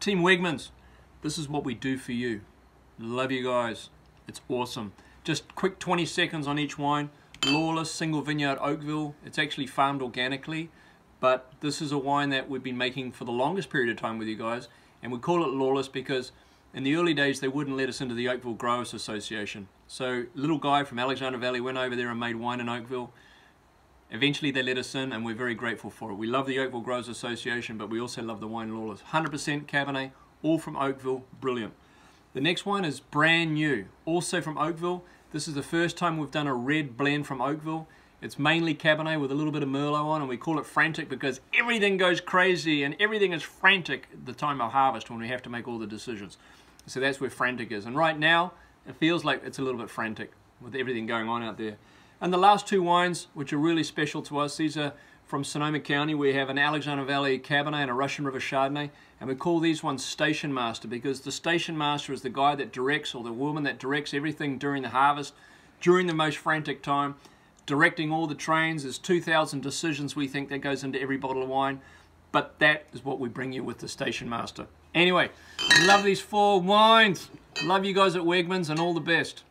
Team Wegmans, this is what we do for you. Love you guys. It's awesome. Just quick 20 seconds on each wine. Lawless Single Vineyard Oakville. It's actually farmed organically, but this is a wine that we've been making for the longest period of time with you guys. And we call it Lawless because in the early days they wouldn't let us into the Oakville Growers Association. So little guy from Alexander Valley went over there and made wine in Oakville. Eventually they let us in and we're very grateful for it. We love the Oakville Growers Association, but we also love the wine Lawless. 100% Cabernet, all from Oakville, brilliant. The next one is brand new, also from Oakville. This is the first time we've done a red blend from Oakville. It's mainly Cabernet with a little bit of Merlot on, and we call it frantic because everything goes crazy and everything is frantic the time of harvest when we have to make all the decisions. So that's where frantic is. And right now, it feels like it's a little bit frantic with everything going on out there. And the last two wines, which are really special to us, these are from Sonoma County. We have an Alexander Valley Cabernet and a Russian River Chardonnay. And we call these ones Station Master because the Station Master is the guy that directs or the woman that directs everything during the harvest, during the most frantic time, directing all the trains. There's 2,000 decisions we think that goes into every bottle of wine. But that is what we bring you with the Station Master. Anyway, love these four wines. Love you guys at Wegmans and all the best.